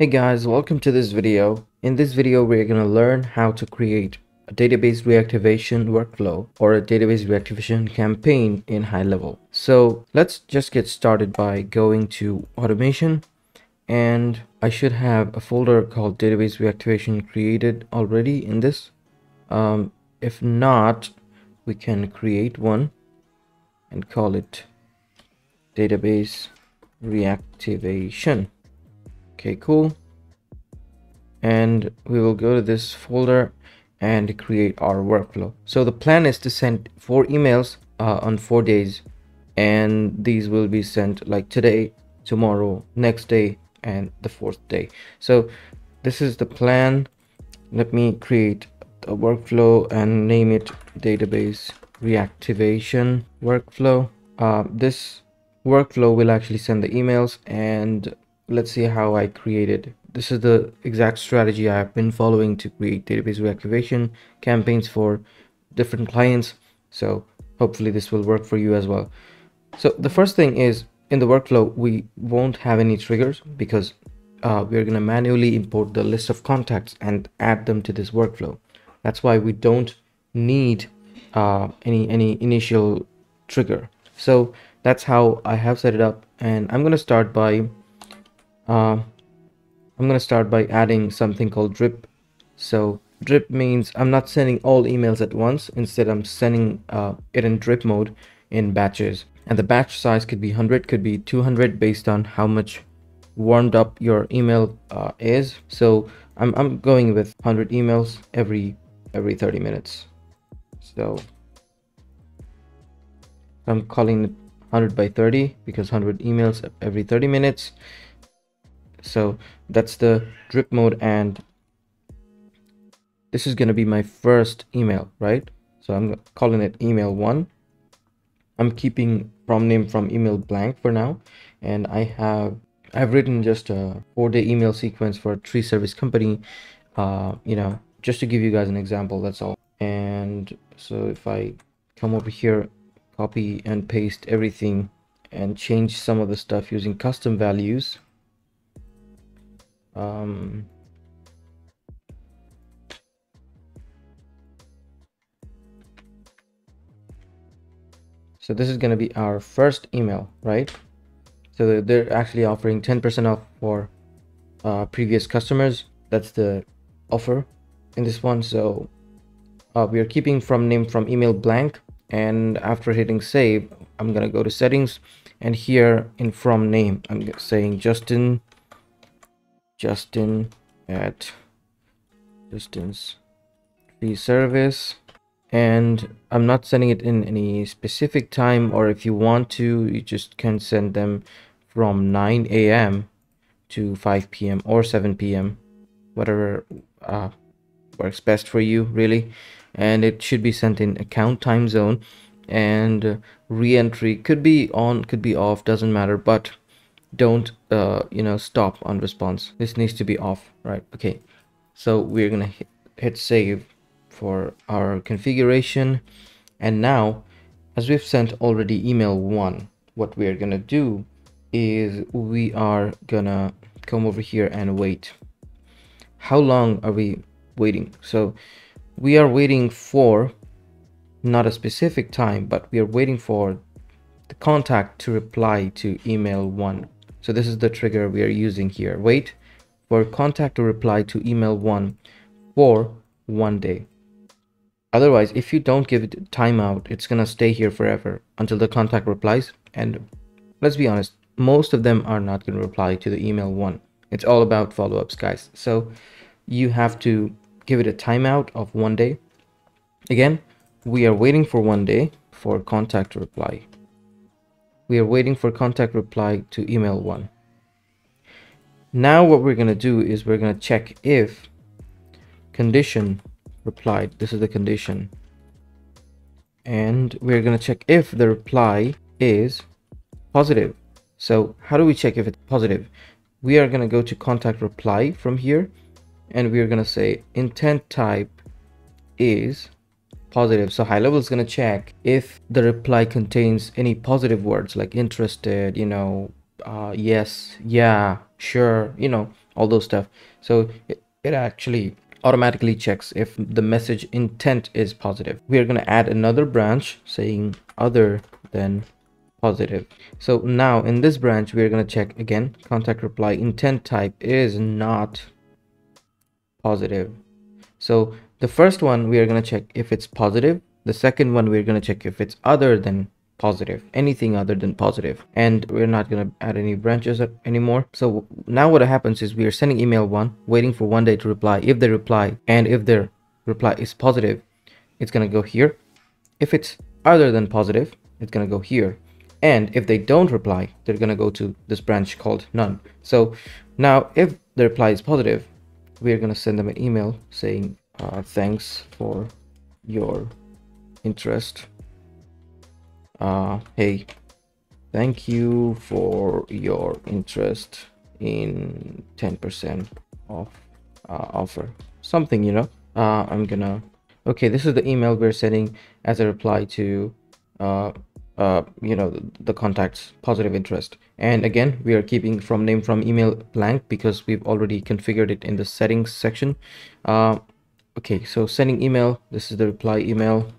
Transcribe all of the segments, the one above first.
Hey guys, welcome to this video. In this video, we're going to learn how to create a database reactivation workflow or a database reactivation campaign in HighLevel. So let's just get started by going to automation and I should have a folder called database reactivation created already in this. Um, if not, we can create one and call it database reactivation okay cool. And we will go to this folder and create our workflow. So the plan is to send four emails uh, on four days. And these will be sent like today tomorrow next day and the fourth day. So this is the plan. Let me create a workflow and name it database reactivation workflow. Uh, this workflow will actually send the emails and let's see how I created. This is the exact strategy I've been following to create database reactivation campaigns for different clients. So hopefully this will work for you as well. So the first thing is in the workflow, we won't have any triggers because uh, we're going to manually import the list of contacts and add them to this workflow. That's why we don't need uh, any, any initial trigger. So that's how I have set it up. And I'm going to start by uh, I'm going to start by adding something called drip. So drip means I'm not sending all emails at once. Instead, I'm sending uh, it in drip mode in batches. And the batch size could be 100, could be 200 based on how much warmed up your email uh, is. So I'm, I'm going with 100 emails every every 30 minutes. So I'm calling it 100 by 30 because 100 emails every 30 minutes so that's the drip mode and this is going to be my first email right? So i'm calling it email one. I'm keeping from name from email blank for now. And i have i've written just a four day email sequence for a tree service company uh you know just to give you guys an example that's all. And so if i come over here copy and paste everything and change some of the stuff using custom values um, so this is going to be our first email, right? So they're actually offering 10% off for uh, previous customers. That's the offer in this one. So uh, we are keeping from name from email blank. And after hitting save, I'm going to go to settings and here in from name, I'm saying Justin Justin at distance tree service and I'm not sending it in any specific time or if you want to you just can send them from 9 a.m. to 5 p.m. or 7 p.m. whatever uh, works best for you really and it should be sent in account time zone and re-entry could be on could be off doesn't matter but don't uh, you know stop on response. This needs to be off right? Okay. So we're gonna hit, hit save for our configuration. And now as we've sent already email one what we are gonna do is we are gonna come over here and wait. How long are we waiting? So we are waiting for not a specific time but we are waiting for the contact to reply to email one so this is the trigger we are using here. Wait for contact to reply to email one for one day. Otherwise, if you don't give it timeout, it's going to stay here forever until the contact replies. And let's be honest, most of them are not going to reply to the email one. It's all about follow-ups, guys. So you have to give it a timeout of one day. Again, we are waiting for one day for contact to reply we are waiting for contact reply to email one. Now what we're going to do is we're going to check if condition replied. This is the condition. And we're going to check if the reply is positive. So how do we check if it's positive? We are going to go to contact reply from here and we're going to say intent type is positive. So HighLevel is going to check if the reply contains any positive words like interested, you know, uh, yes, yeah, sure, you know, all those stuff. So it, it actually automatically checks if the message intent is positive. We are going to add another branch saying other than positive. So now in this branch we're going to check again. Contact reply intent type is not positive. So the first one we are going to check if it's positive. The second one we're going to check if it's other than positive anything other than positive. And we're not going to add any branches anymore. So now what happens is we are sending email one waiting for one day to reply. If they reply and if their reply is positive it's going to go here. If it's other than positive it's going to go here. And if they don't reply they're going to go to this branch called none. So now if the reply is positive we're going to send them an email saying uh, thanks for your interest. Uh, hey thank you for your interest in 10% off uh, offer. Something you know. Uh, i'm gonna okay this is the email we're sending as a reply to uh, uh, you know the, the contact's positive interest. And again we are keeping from name from email blank because we've already configured it in the settings section. Uh, okay so sending email this is the reply email.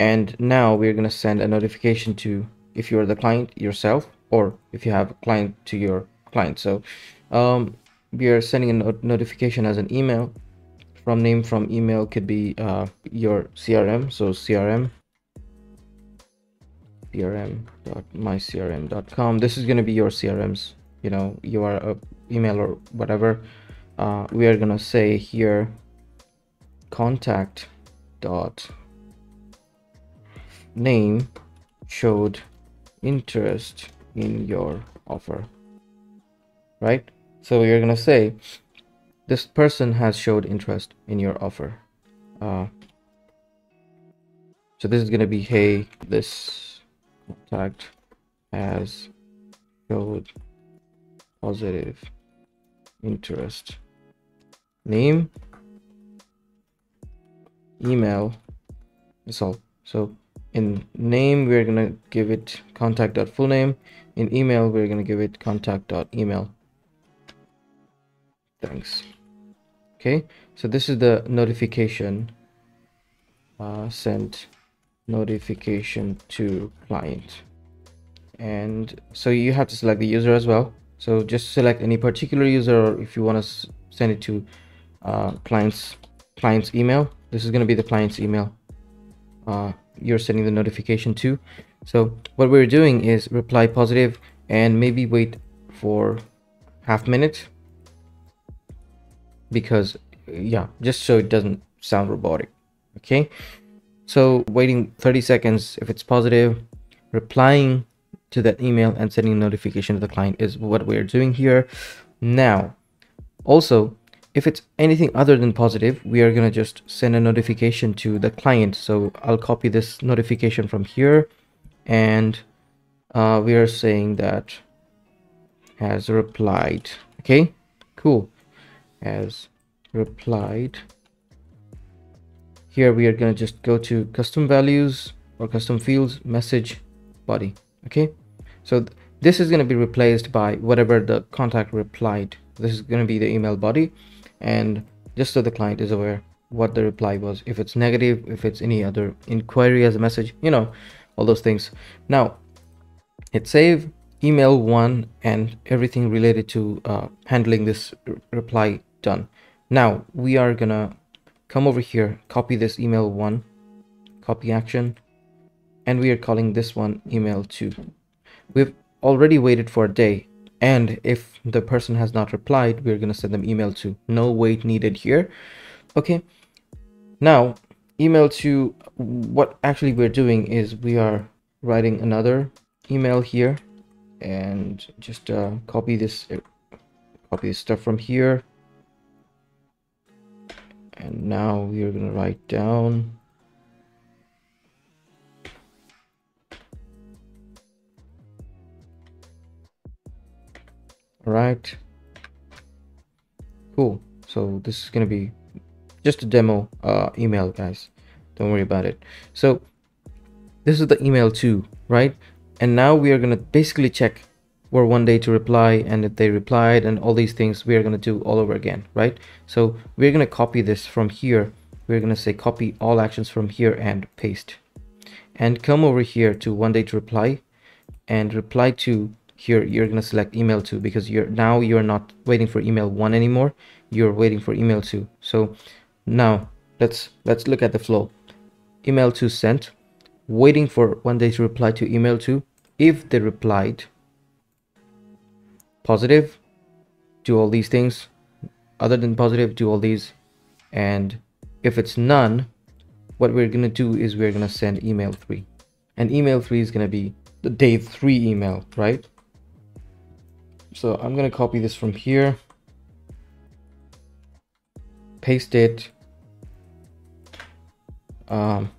And now we're going to send a notification to if you're the client yourself or if you have a client to your client. So um, we are sending a not notification as an email. From name from email could be uh, your crm so crm crm.mycrm.com this is going to be your crms you know your uh, email or whatever uh, we are going to say here contact dot name showed interest in your offer right? So you're gonna say this person has showed interest in your offer. Uh, so this is gonna be hey this contact has showed positive interest name? Email. That's all. So in name we're gonna give it contact dot full name. In email we're gonna give it contact dot email. Thanks. Okay so this is the notification uh, sent notification to client. And so you have to select the user as well. So just select any particular user or if you want to send it to uh, client's client's email. This is going to be the client's email. Uh, you're sending the notification to. So what we're doing is reply positive and maybe wait for half minute because yeah just so it doesn't sound robotic okay? So waiting 30 seconds if it's positive replying to that email and sending notification to the client is what we're doing here. Now also if it's anything other than positive we are going to just send a notification to the client. So i'll copy this notification from here and uh, we are saying that has replied. Okay cool. Has replied. Here we are going to just go to custom values or custom fields message body. Okay so th this is going to be replaced by whatever the contact replied. This is going to be the email body and just so the client is aware what the reply was if it's negative if it's any other inquiry as a message you know all those things. Now hit save email one and everything related to uh, handling this reply done. Now we are gonna come over here copy this email one copy action and we are calling this one email two. We've already waited for a day and if the person has not replied we're going to send them email two no wait needed here. Okay now email two what actually we're doing is we are writing another email here. And just uh, copy this copy this stuff from here. And now we're going to write down right. Cool. So this is gonna be just a demo uh, email guys. Don't worry about it. So this is the email two right? And now we are gonna basically check for one day to reply and if they replied and all these things we are going to do all over again right? So we're going to copy this from here. We're going to say copy all actions from here and paste. And come over here to one day to reply and reply to here you're going to select email 2 because you're now you're not waiting for email one anymore you're waiting for email two. So now let's let's look at the flow. Email 2 sent waiting for one day to reply to email 2 if they replied positive do all these things. Other than positive do all these. And if it's none what we're going to do is we're going to send email 3 and email 3 is going to be the day 3 email right so i'm going to copy this from here. Paste it. Um,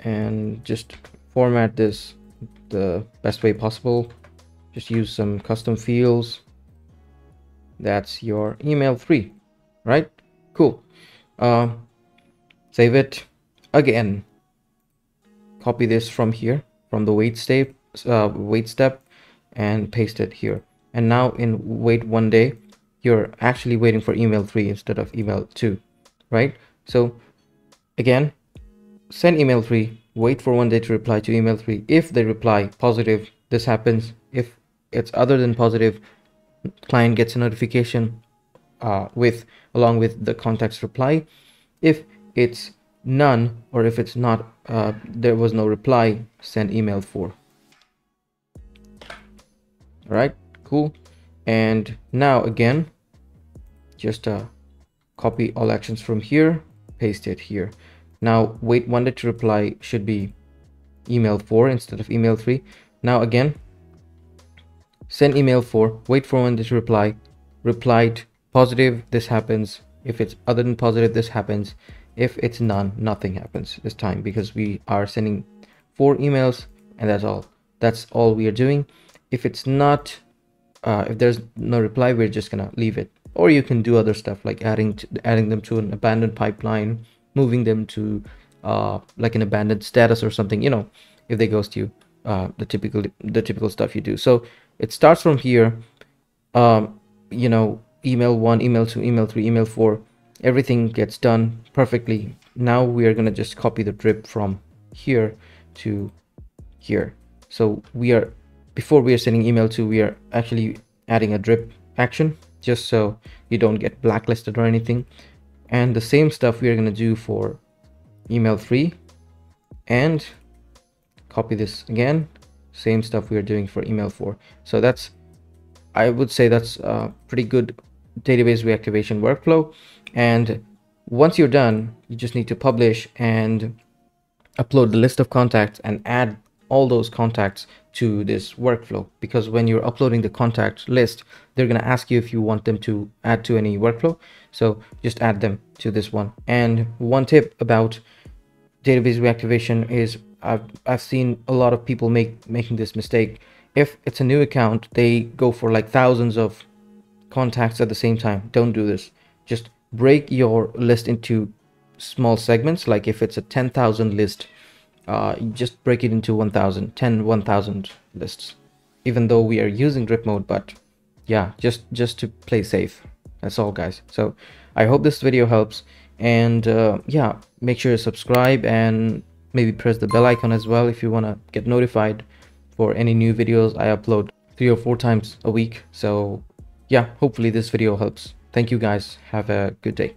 and just format this the best way possible. Just use some custom fields. That's your email 3 right? Cool. Um, save it again. Copy this from here from the wait step uh, wait step and paste it here and now in wait one day you're actually waiting for email 3 instead of email 2 right? So again send email 3 wait for one day to reply to email 3 if they reply positive this happens. If it's other than positive client gets a notification uh, with along with the context reply. If it's none or if it's not uh, there was no reply send email 4 all right cool. And now again just uh, copy all actions from here paste it here. Now wait one day to reply. Should be email 4 instead of email 3 now again send email 4 wait for one day to reply. Replied positive this happens. If it's other than positive this happens. If it's none nothing happens this time because we are sending four emails and that's all. That's all we are doing. If it's not uh, if there's no reply we're just gonna leave it. Or you can do other stuff like adding to, adding them to an abandoned pipeline moving them to uh, like an abandoned status or something you know if they ghost you uh, the typical the typical stuff you do. So it starts from here. Um, you know email one email two email three email four everything gets done perfectly. Now we are going to just copy the drip from here to here. So we are before we are sending email two we are actually adding a drip action just so you don't get blacklisted or anything. And the same stuff we are going to do for email 3 and copy this again. Same stuff we are doing for email 4 so that's i would say that's a pretty good database reactivation workflow. And once you're done you just need to publish and upload the list of contacts and add all those contacts to this workflow. Because when you're uploading the contact list they're going to ask you if you want them to add to any workflow. So just add them to this one. And one tip about database reactivation is I've, I've seen a lot of people make making this mistake. If it's a new account they go for like thousands of contacts at the same time. Don't do this. Just break your list into small segments. Like if it's a 10,000 list uh, just break it into 1000 10 1000 lists. Even though we are using drip mode but yeah just just to play safe. That's all guys. So i hope this video helps. And uh, yeah make sure to subscribe and maybe press the bell icon as well if you want to get notified for any new videos i upload three or four times a week. So yeah hopefully this video helps. Thank you guys. Have a good day.